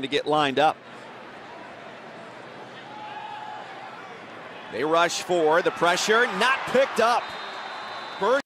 to get lined up. They rush for the pressure, not picked up.